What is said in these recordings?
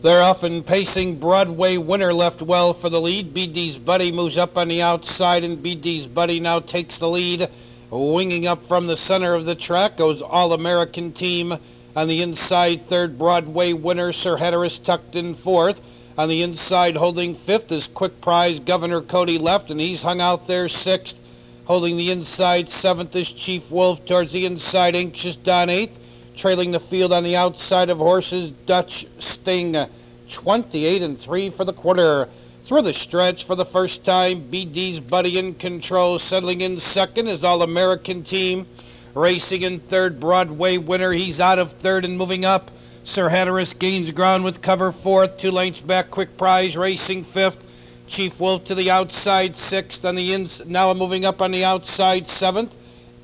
They're off and pacing. Broadway winner left well for the lead. BD's Buddy moves up on the outside, and BD's Buddy now takes the lead. Winging up from the center of the track goes All American Team. On the inside, third Broadway winner, Sir Hatteras tucked in fourth. On the inside, holding fifth is Quick Prize Governor Cody left, and he's hung out there sixth. Holding the inside, seventh is Chief Wolf. Towards the inside, Anxious Don eighth. Trailing the field on the outside of horses, Dutch Sting. 28 and 3 for the quarter. Through the stretch for the first time, BD's Buddy in control. Settling in second is All American Team. Racing in third, Broadway winner. He's out of third and moving up. Sir Hatteras gains ground with cover fourth. Two lengths back, Quick Prize racing fifth. Chief Wolf to the outside sixth. On the ins now moving up on the outside seventh.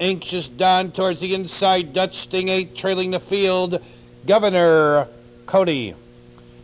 Anxious Don towards the inside. Dutch Sting eight trailing the field. Governor Cody.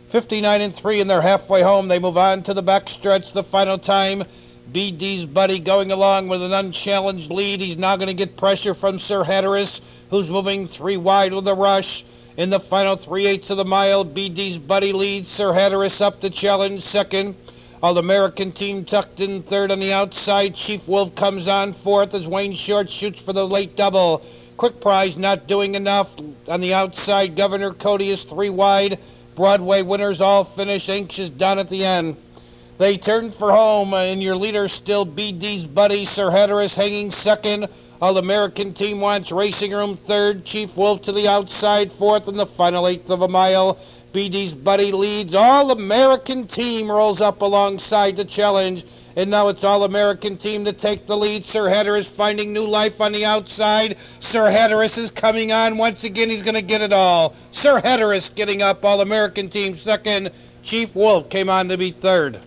59 and 3 and they're halfway home. They move on to the backstretch the final time. BD's Buddy going along with an unchallenged lead. He's now going to get pressure from Sir Hatteras, who's moving three wide with a rush. In the final three eighths of the mile, BD's Buddy leads. Sir Hatteras up to challenge second. All American team tucked in third on the outside. Chief Wolf comes on fourth as Wayne Short shoots for the late double. Quick Prize not doing enough. On the outside, Governor Cody is three wide. Broadway winners all finish Anxious Don at the end. They turn for home, and your leader still BD's buddy, Sir Hatteras, hanging second. All American team wants racing room third. Chief Wolf to the outside fourth in the final eighth of a mile. BD's buddy leads. All American team rolls up alongside the challenge. And now it's All American team to take the lead. Sir Hatteras finding new life on the outside. Sir Hatteras is coming on. Once again, he's going to get it all. Sir Hatteras getting up. All American team second. Chief Wolf came on to be third.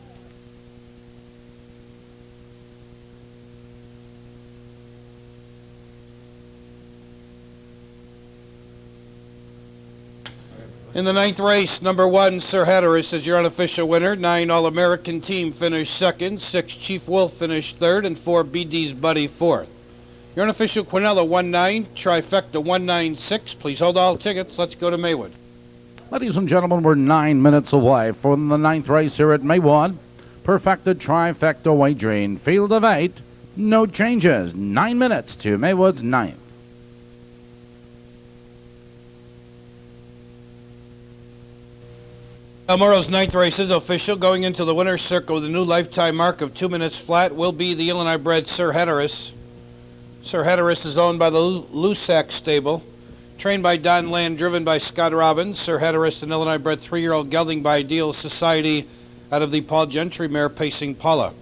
In the ninth race, number one, Sir Hatteras is your unofficial winner. Nine All-American team finished second. Six Chief Wolf finished third. And four BD's Buddy fourth. Your unofficial Quinella 1-9, Trifecta 196. Please hold all tickets. Let's go to Maywood. Ladies and gentlemen, we're nine minutes away from the ninth race here at Maywood. Perfected Trifecta wagering. Field of eight. No changes. Nine minutes to Maywood's ninth. Tomorrow's ninth race is official. Going into the winner's circle with a new lifetime mark of two minutes flat will be the Illinois bred Sir Hatteras. Sir Hatteras is owned by the Lusac stable. Trained by Don Land, driven by Scott Robbins. Sir Hatteras, an Illinois bred three-year-old gelding by Ideal Society out of the Paul Gentry mare pacing Paula.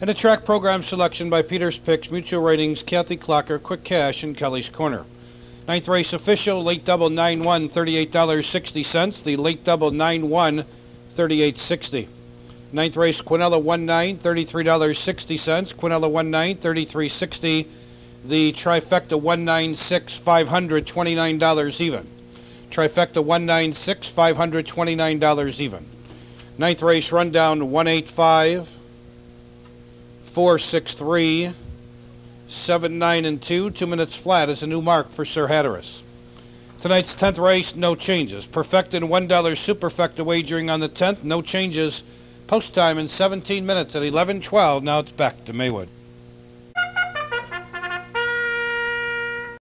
And a track program selection by Peter's Picks, Mutual Ratings, Kathy Clocker, Quick Cash, and Kelly's Corner. Ninth race official, late double 9-1, $38.60. The late double 9-1, $38.60. Ninth race, Quinella 1-9, $33.60. Quinella 1-9, $33.60. The trifecta 196, $529 even. Trifecta 196, $529 even. Ninth race rundown 185, 463, Seven, nine, and two. Two minutes flat is a new mark for Sir Hatteras. Tonight's 10th race, no changes. Perfected $1 superfecta wagering on the 10th, no changes. Post time in 17 minutes at 11.12. Now it's back to Maywood.